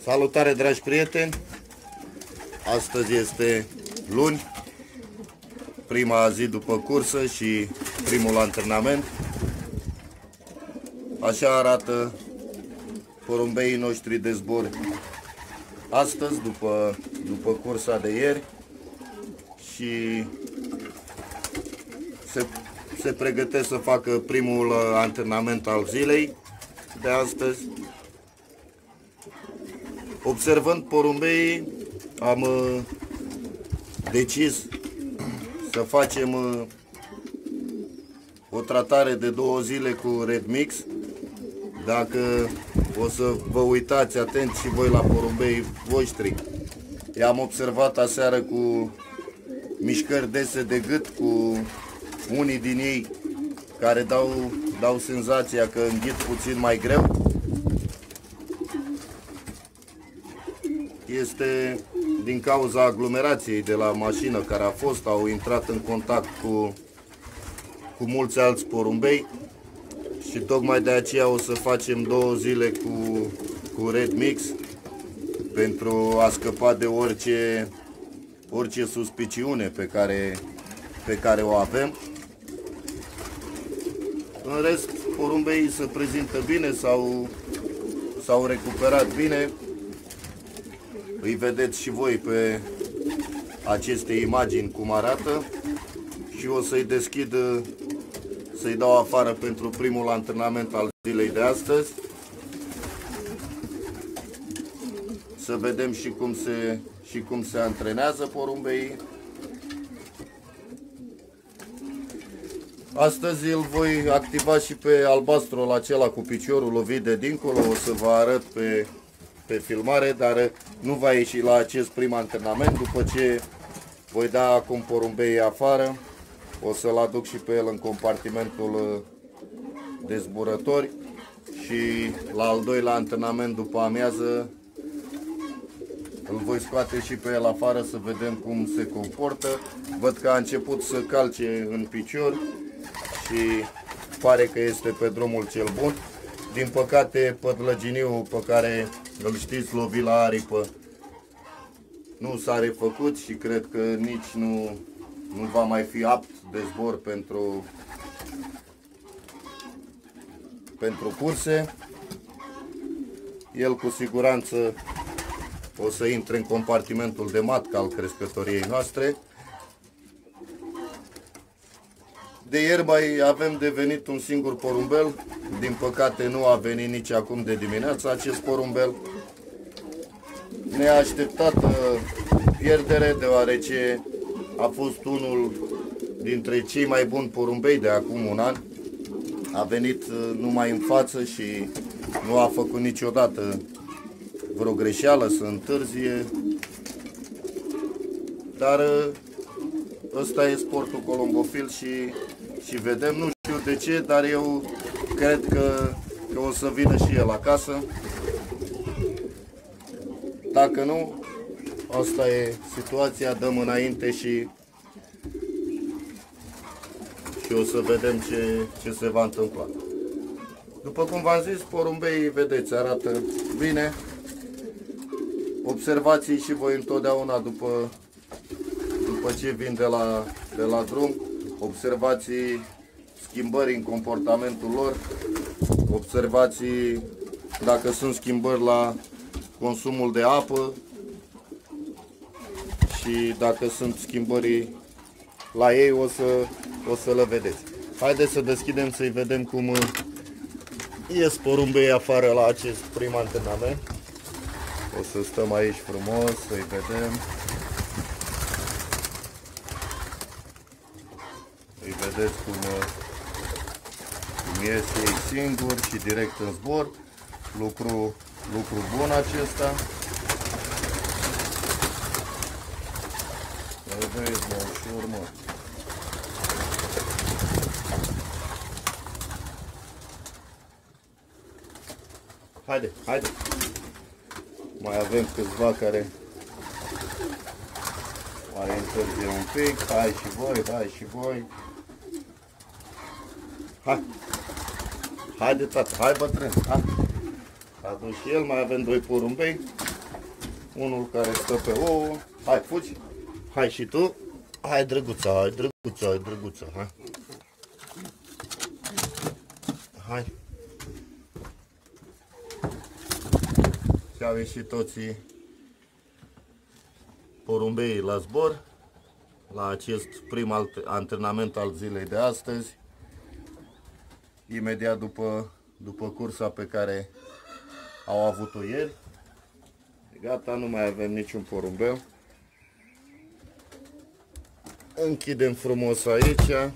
Salutare dragi prieteni! Astăzi este luni, prima zi după cursă și primul antrenament. Așa arată porumbeii noștri de zbor astăzi, după, după cursa de ieri și se, se pregătesc să facă primul antrenament al zilei de astăzi. Observând porumbei, am uh, decis să facem uh, o tratare de două zile cu Red Mix. Dacă o să vă uitați atent și voi la porumbei voștri. I-am observat aseară cu mișcări dese de gât, cu unii din ei care dau, dau senzația că înghit puțin mai greu. Este din cauza aglomerației de la mașină care a fost, au intrat în contact cu, cu mulți alți porumbei și tocmai de aceea o să facem două zile cu, cu Red Mix pentru a scăpa de orice, orice suspiciune pe care, pe care o avem. În rest, porumbei se prezintă bine, s-au, s-au recuperat bine. Îi vedeți și voi pe aceste imagini cum arată și o să-i deschid, să-i dau afară pentru primul antrenament al zilei de astăzi. Să vedem și cum se, și cum se antrenează porumbei. Astăzi îl voi activa și pe albastrul acela cu piciorul lovit de dincolo. O să vă arăt pe, pe filmare, dar nu va ieși la acest prim antrenament. După ce voi da acum porumbei afară, o să-l aduc și pe el în compartimentul uh, de zburători și la al doilea antrenament după amiază îl voi scoate și pe el afară să vedem cum se comportă. Văd că a început să calce în picior și pare că este pe drumul cel bun. Din păcate, pătlăginiul pe care îl știți lovi la aripă nu s-a refăcut și cred că nici nu, nu va mai fi apt de zbor pentru, pentru curse. El cu siguranță o să intre în compartimentul de matcă al crescătoriei noastre. De ieri mai avem de venit un singur porumbel. Din păcate nu a venit nici acum de dimineață acest porumbel. Ne-a așteptat uh, pierdere deoarece a fost unul dintre cei mai buni porumbei de acum un an. A venit uh, numai în față și nu a făcut niciodată vreo greșeală să întârzie. Dar uh, ăsta e sportul colombofil și și vedem, nu știu de ce, dar eu cred că, că o să vină și el acasă. Dacă nu, asta e situația, dăm înainte și, și o să vedem ce, ce se va întâmpla. După cum v-am zis, porumbei, vedeți, arată bine. Observații și voi întotdeauna după, după ce vin de la, de la drum observații schimbări în comportamentul lor, observații dacă sunt schimbări la consumul de apă și dacă sunt schimbări la ei o să, o să le vedeți. Haideți să deschidem să-i vedem cum ies porumbei afară la acest prim antrenament. O să stăm aici frumos, să-i vedem. Îi vedeți cum, uh, cum iese ei singur și direct în zbor. Lucru, lucru bun acesta. Vedeți, mă, ușor, mă. Haide, haide. Mai avem câțiva care mai întârzie un pic. Hai și voi, hai și voi. Hai. Haide, tată, hai bătrân, hai. adus și el, mai avem doi porumbei. Unul care stă pe ouă. Hai, fugi. Hai și tu. Hai, drăguța, hai, drăguța, hai, drăguța, hai. Hai. Și au ieșit toții porumbeii la zbor la acest prim antrenament al zilei de astăzi imediat după, după cursa pe care au avut-o ieri gata, nu mai avem niciun porumbeu închidem frumos aici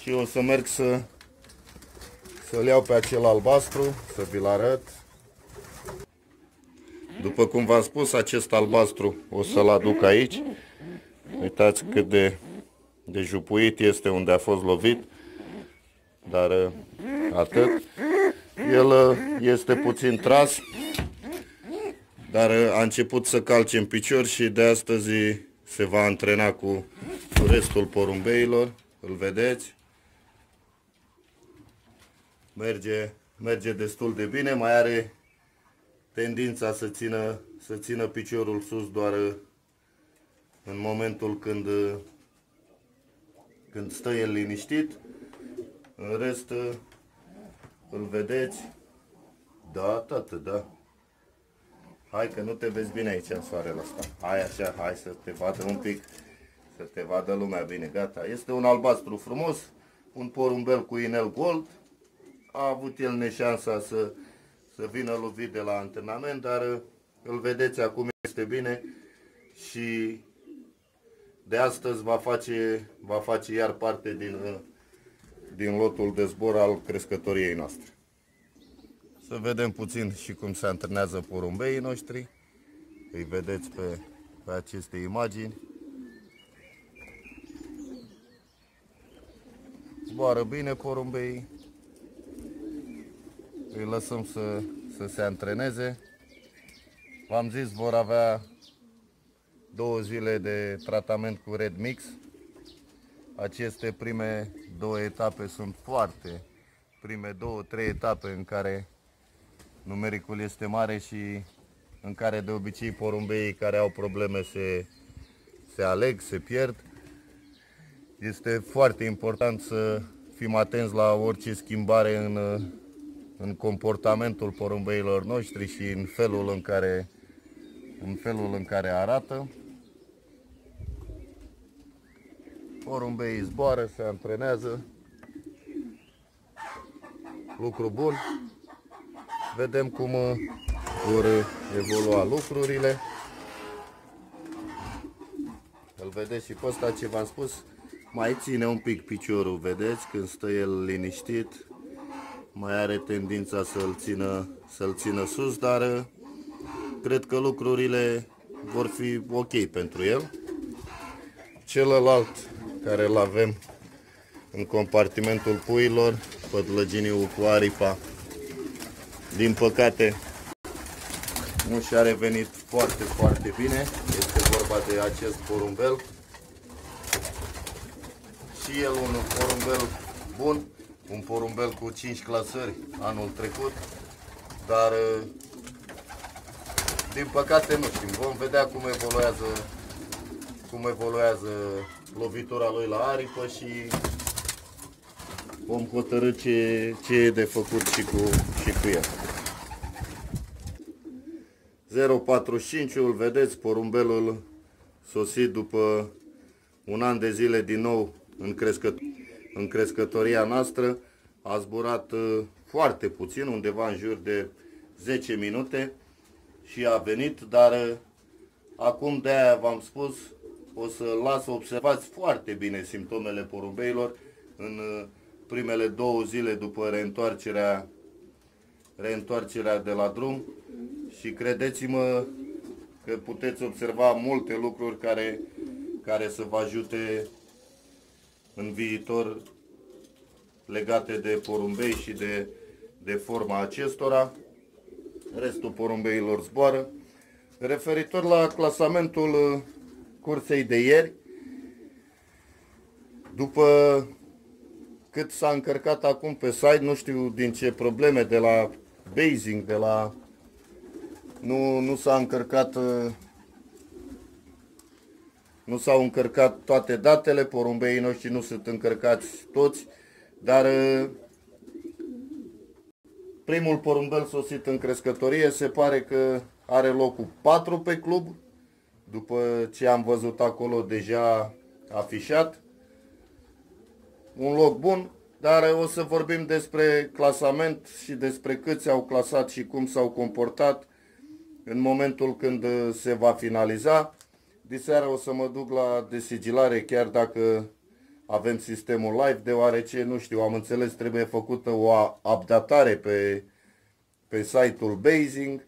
și o să merg să să-l iau pe acel albastru, să vi-l arăt. După cum v-am spus, acest albastru o să-l aduc aici. Uitați cât de, de jupuit este unde a fost lovit. Dar uh, atât. El uh, este puțin tras, dar uh, a început să calce în picior și de astăzi se va antrena cu restul porumbeilor. Îl vedeți? merge, merge destul de bine, mai are tendința să țină, să țină piciorul sus doar în momentul când, când stă el liniștit. În rest, îl vedeți. Da, tată, da. Hai că nu te vezi bine aici în soarele ăsta. Hai așa, hai să te vadă un pic, să te vadă lumea bine. Gata. Este un albastru frumos, un porumbel cu inel gold a avut el neșansa să, să vină lovit de la antrenament, dar uh, îl vedeți acum este bine și de astăzi va face, va face iar parte din, uh, din lotul de zbor al crescătoriei noastre. Să vedem puțin și cum se antrenează porumbeii noștri. Îi vedeți pe, pe aceste imagini. Zboară bine porumbeii îi lăsăm să, să se antreneze. V-am zis, vor avea două zile de tratament cu Red Mix. Aceste prime două etape sunt foarte, prime două, trei etape în care numericul este mare și în care de obicei porumbeii care au probleme se, se aleg, se pierd. Este foarte important să fim atenți la orice schimbare în în comportamentul porumbeilor noștri și în felul în care, în felul în care arată. Porumbeii zboară, se antrenează. Lucru bun. Vedem cum vor evolua lucrurile. Îl vedeți și pe ăsta ce v-am spus. Mai ține un pic piciorul, vedeți, când stă el liniștit, mai are tendința să-l țină, să țină sus, dar uh, cred că lucrurile vor fi ok pentru el. Celălalt care îl avem în compartimentul puilor, pădlăginiul cu aripa, din păcate nu și-a revenit foarte, foarte bine. Este vorba de acest porumbel. Și el un porumbel bun, un porumbel cu 5 clasări anul trecut, dar uh, din păcate nu știm. Vom vedea cum evoluează cum evoluează lovitura lui la aripă și vom hotărâ ce, ce e de făcut și cu, și cu el. 045 îl vedeți, porumbelul sosit după un an de zile din nou în crescător în crescătoria noastră a zburat uh, foarte puțin, undeva în jur de 10 minute și a venit, dar uh, acum de aia v-am spus, o să las să observați foarte bine simptomele porumbeilor în uh, primele două zile după reîntoarcerea, reîntoarcerea de la drum și credeți-mă că puteți observa multe lucruri care, care să vă ajute în viitor legate de porumbei și de, de forma acestora. Restul porumbeilor zboară. Referitor la clasamentul uh, cursei de ieri, după cât s-a încărcat acum pe site, nu știu din ce probleme, de la basing, de la... Nu, nu s-a încărcat... Uh, nu s-au încărcat toate datele, porumbeii noștri nu sunt încărcați toți, dar uh, primul porumbel sosit în crescătorie se pare că are locul 4 pe club, după ce am văzut acolo deja afișat. Un loc bun, dar o să vorbim despre clasament și despre câți au clasat și cum s-au comportat în momentul când se va finaliza. Diseară o să mă duc la desigilare chiar dacă avem sistemul live, deoarece, nu știu, am înțeles, trebuie făcută o updatare pe, pe site-ul Basing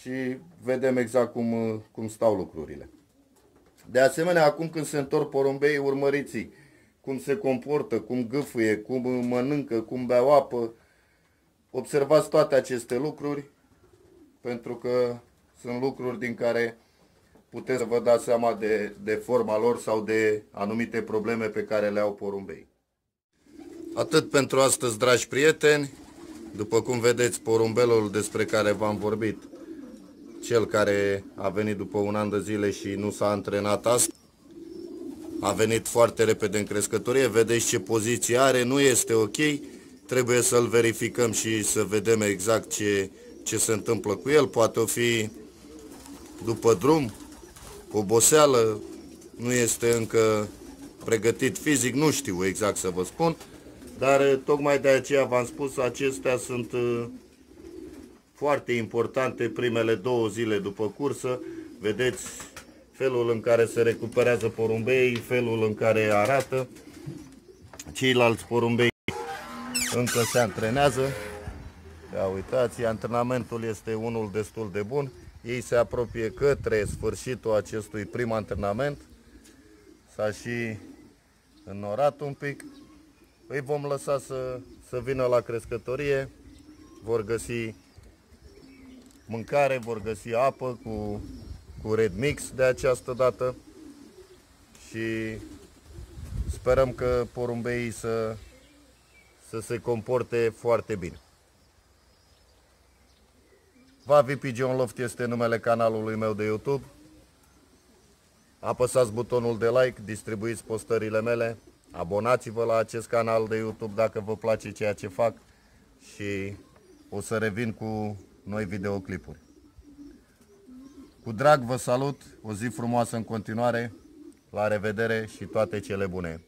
și vedem exact cum, cum stau lucrurile. De asemenea, acum când se întorc porumbei, urmăriți cum se comportă, cum gâfâie, cum mănâncă, cum beau apă. Observați toate aceste lucruri, pentru că sunt lucruri din care puteți să vă dați seama de, de forma lor sau de anumite probleme pe care le au porumbei. Atât pentru astăzi, dragi prieteni. După cum vedeți, porumbelul despre care v-am vorbit cel care a venit după un an de zile și nu s-a antrenat asta, a venit foarte repede în crescătorie, vedeți ce poziție are, nu este ok, trebuie să-l verificăm și să vedem exact ce, ce se întâmplă cu el, poate o fi după drum, oboseală, nu este încă pregătit fizic, nu știu exact să vă spun, dar tocmai de aceea v-am spus, acestea sunt uh, foarte importante primele două zile după cursă. Vedeți felul în care se recuperează porumbei, felul în care arată. Ceilalți porumbei încă se antrenează. Ia uitați, antrenamentul este unul destul de bun. Ei se apropie către sfârșitul acestui prim antrenament. S-a și înnorat un pic. Îi vom lăsa să, să vină la crescătorie. Vor găsi mâncare, vor găsi apă cu, cu Red Mix de această dată și sperăm că porumbeii să, să se comporte foarte bine. Vavi John Loft este numele canalului meu de YouTube. Apăsați butonul de like, distribuiți postările mele, abonați-vă la acest canal de YouTube dacă vă place ceea ce fac și o să revin cu noi videoclipuri. Cu drag vă salut, o zi frumoasă în continuare, la revedere și toate cele bune!